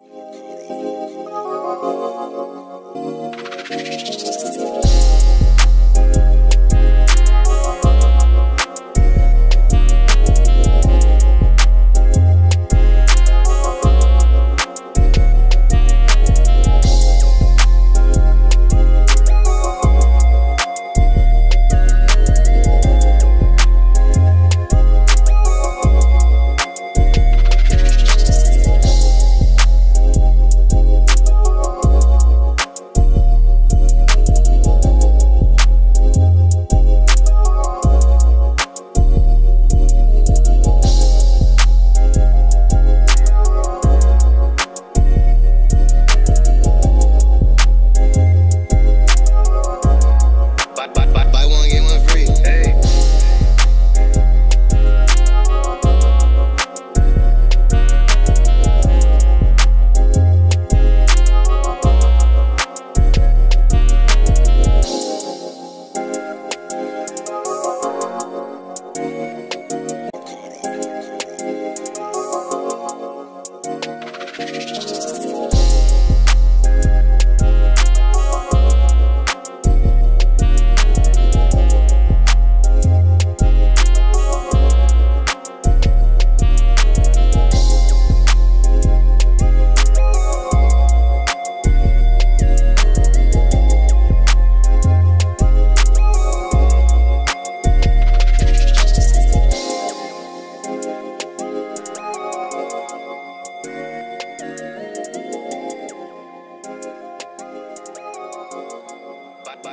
Free. Hey.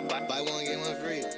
Buy one, get one free.